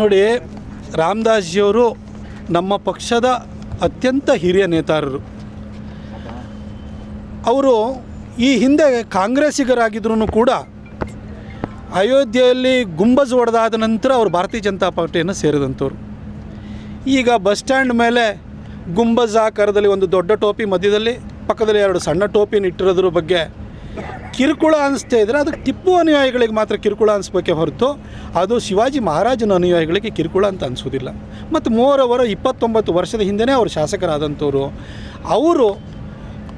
ನೋಡಿ, ರಾಮದಾಸ್ಜಿಯವರು ನಮ್ಮ ಪಕ್ಷದ ಅತ್ಯಂತ ಹಿರಿಯ ನೇತಾರರು. ಅವರು ಈ ಹಿಂದೆ ಕಾಂಗ್ರೆಸ್ಸಿಗರಾಗಿದ್ರೂ ಕೂಡ ಅಯೋಧ್ಯೆಯಲ್ಲಿ ಗುಂಬಜ್ ಹೊಡೆದಾದ ನಂತರ ಅವರು ಭಾರತೀಯ ಜನತಾ ಪಾರ್ಟಿಯನ್ನು ಸೇರಿದಂಥವ್ರು. ಈಗ ಬಸ್ ಸ್ಟ್ಯಾಂಡ್ ಮೇಲೆ ಗುಂಬಜ್ ಆಕಾರದಲ್ಲಿ ಒಂದು ದೊಡ್ಡ ಟೋಪಿ ಮಧ್ಯದಲ್ಲಿ, ಪಕ್ಕದಲ್ಲಿ ಎರಡು ಸಣ್ಣ ಟೋಪಿನ ಇಟ್ಟಿರೋದ್ರ ಬಗ್ಗೆ ಕಿರುಕುಳ ಅನಿಸ್ತಾ ಇದ್ದರೆ ಅದಕ್ಕೆ ಟಿಪ್ಪು ಅನುಯಾಯಿಗಳಿಗೆ ಮಾತ್ರ ಕಿರುಕುಳ ಅನಿಸ್ಬೇಕೆ ಹೊರತು ಅದು ಶಿವಾಜಿ ಮಹಾರಾಜನ ಅನುಯಾಯಿಗಳಿಗೆ ಕಿರುಕುಳ ಅಂತ ಅನಿಸೋದಿಲ್ಲ. ಮತ್ತು ಮೋರವರ ಇಪ್ಪತ್ತೊಂಬತ್ತು ವರ್ಷದ ಹಿಂದೆಯೇ ಅವರು ಶಾಸಕರಾದಂಥವ್ರು, ಅವರು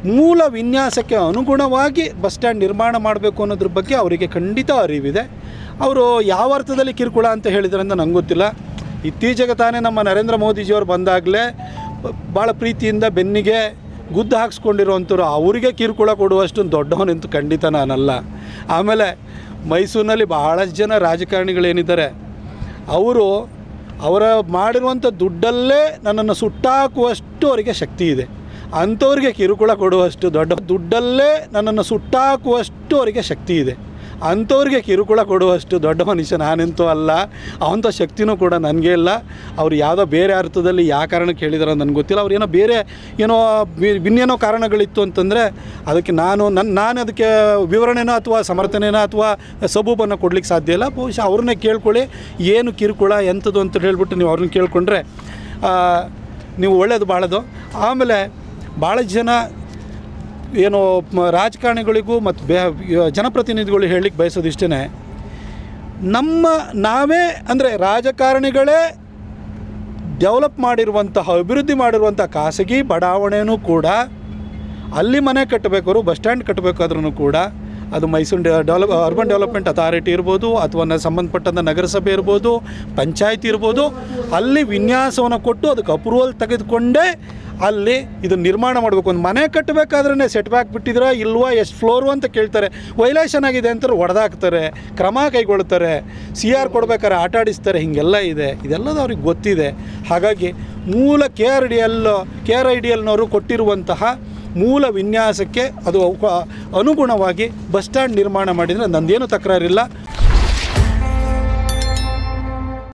ಮೂಲ ವಿನ್ಯಾಸಕ್ಕೆ ಅನುಗುಣವಾಗಿ ಬಸ್ ಸ್ಟ್ಯಾಂಡ್ ನಿರ್ಮಾಣ ಮಾಡಬೇಕು ಅನ್ನೋದ್ರ ಬಗ್ಗೆ ಅವರಿಗೆ ಖಂಡಿತ ಅರಿವಿದೆ. ಅವರು ಯಾವ ಅರ್ಥದಲ್ಲಿ ಕಿರುಕುಳ ಅಂತ ಹೇಳಿದ್ರೆ ಅಂತ ನಂಗೆ ಗೊತ್ತಿಲ್ಲ. ಇತ್ತೀಚೆಗೆ ತಾನೇ ನಮ್ಮ ನರೇಂದ್ರ ಮೋದಿಜಿಯವರು ಬಂದಾಗಲೇ ಭಾಳ ಪ್ರೀತಿಯಿಂದ ಬೆನ್ನಿಗೆ ಗುದ್ದು ಹಾಕ್ಸ್ಕೊಂಡಿರುವಂಥವ್ರು ಅವರಿಗೆ ಕಿರುಕುಳ ಕೊಡುವಷ್ಟು ದೊಡ್ಡವನಂತೂ ಖಂಡಿತ ನಾನಲ್ಲ. ಆಮೇಲೆ ಮೈಸೂರಿನಲ್ಲಿ ಬಹಳಷ್ಟು ಜನ ರಾಜಕಾರಣಿಗಳೇನಿದ್ದಾರೆ, ಅವರು ಅವರ ಮಾಡಿರುವಂಥ ದುಡ್ಡಲ್ಲೇ ನನ್ನನ್ನು ಸುಟ್ಟಾಕುವಷ್ಟು ಅವರಿಗೆ ಶಕ್ತಿ ಇದೆ. ಅಂಥವ್ರಿಗೆ ಕಿರುಕುಳ ಕೊಡುವಷ್ಟು ದೊಡ್ಡ ದುಡ್ಡಲ್ಲೇ ನನ್ನನ್ನು ಸುಟ್ಟಾಕುವಷ್ಟು ಅವರಿಗೆ ಶಕ್ತಿ ಇದೆ. ಅಂಥವ್ರಿಗೆ ಕಿರುಕುಳ ಕೊಡುವಷ್ಟು ದೊಡ್ಡ ಮನುಷ್ಯ ನಾನಂತೂ ಅಲ್ಲ. ಅವಂಥ ಶಕ್ತಿನೂ ಕೂಡ ನನಗೆ ಇಲ್ಲ. ಅವ್ರು ಯಾವುದೋ ಬೇರೆ ಅರ್ಥದಲ್ಲಿ ಯಾವ ಕಾರಣಕ್ಕೆ ಹೇಳಿದಾರೋ ನನಗೆ ಗೊತ್ತಿಲ್ಲ. ಅವ್ರು ಏನೋ ಬೇರೆ ಏನೋ ಇನ್ನೇನೋ ಕಾರಣಗಳಿತ್ತು ಅಂತಂದರೆ ಅದಕ್ಕೆ ನಾನು ನನ್ನ ನಾನು ಅದಕ್ಕೆ ವಿವರಣೆನೋ ಅಥವಾ ಸಮರ್ಥನೆನೋ ಅಥವಾ ಸಬೂಬನ್ನು ಕೊಡ್ಲಿಕ್ಕೆ ಸಾಧ್ಯ ಇಲ್ಲ. ಬಹುಶಃ ಅವ್ರನ್ನೇ ಕೇಳ್ಕೊಳ್ಳಿ. ಏನು ಕಿರುಕುಳ, ಎಂಥದ್ದು ಅಂತ ಹೇಳ್ಬಿಟ್ಟು ನೀವು ಅವ್ರನ್ನ ಕೇಳಿಕೊಂಡ್ರೆ ನೀವು ಒಳ್ಳೇದು ಭಾಳದು ಆಮೇಲೆ ಭಾಳ ಜನ ಏನು ರಾಜಕಾರಣಿಗಳಿಗೂ ಮತ್ತು ಬೇ ಜನಪ್ರತಿನಿಧಿಗಳು ಹೇಳಲಿಕ್ಕೆ ಬಯಸೋದಿಷ್ಟೇ ನಮ್ಮ ನಾವೇ ಅಂದರೆ ರಾಜಕಾರಣಿಗಳೇ ಡೆವಲಪ್ ಮಾಡಿರುವಂತಹ, ಅಭಿವೃದ್ಧಿ ಮಾಡಿರುವಂಥ ಖಾಸಗಿ ಬಡಾವಣೆಯೂ ಕೂಡ, ಅಲ್ಲಿ ಮನೆ ಕಟ್ಟಬೇಕಾದ್ರು ಬಸ್ ಸ್ಟ್ಯಾಂಡ್ ಕಟ್ಟಬೇಕಾದ್ರೂ ಕೂಡ ಅದು Mysuru develop urban development authority ಇರ್ಬೋದು, ಅಥವಾ ಸಂಬಂಧಪಟ್ಟಂಥ ನಗರಸಭೆ ಇರ್ಬೋದು, ಪಂಚಾಯಿತಿ ಇರ್ಬೋದು, ಅಲ್ಲಿ ವಿನ್ಯಾಸವನ್ನು ಕೊಟ್ಟು ಅದಕ್ಕೆ ಅಪ್ರೂವಲ್ ತೆಗೆದುಕೊಂಡೇ ಅಲ್ಲಿ ಇದು ನಿರ್ಮಾಣ ಮಾಡಬೇಕು. ಒಂದು ಮನೆ ಕಟ್ಟಬೇಕಾದ್ರೆ ಸೆಟ್ ಬ್ಯಾಕ್ ಬಿಟ್ಟಿದ್ರೆ ಇಲ್ವಾ, ಎಷ್ಟು ಫ್ಲೋರು ಅಂತ ಕೇಳ್ತಾರೆ. ವೈಲೇಷನ್ ಆಗಿದೆ ಅಂತ ಹೊಡೆದಾಕ್ತಾರೆ ಕ್ರಮ ಕೈಗೊಳ್ತಾರೆ ಸಿ ಆರ್ ಕೊಡ್ಬೇಕಾದ್ರೆ ಆಟ ಆಡಿಸ್ತಾರೆ, ಹೀಗೆಲ್ಲ ಇದೆ. ಇದೆಲ್ಲದ ಅವ್ರಿಗೆ ಗೊತ್ತಿದೆ. ಹಾಗಾಗಿ ಮೂಲ K R D L K R I D ಎಲ್ನವರು ಕೊಟ್ಟಿರುವಂತಹ ಮೂಲ ವಿನ್ಯಾಸಕ್ಕೆ ಅದು ಅನುಗುಣವಾಗಿ ಬಸ್ ಸ್ಟ್ಯಾಂಡ್ ನಿರ್ಮಾಣ ಮಾಡಿದರೆ ನಂದೇನು ತಕರಾರಿಲ್ಲ.